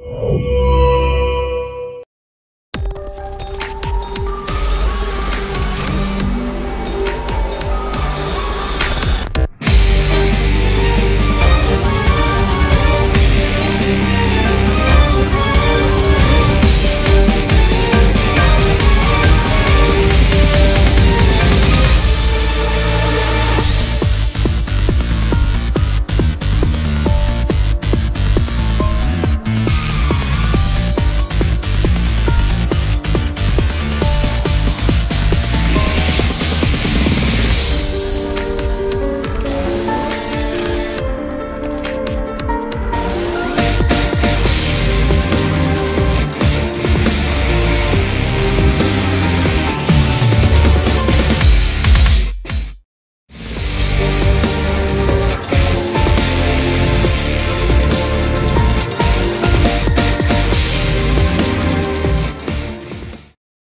Música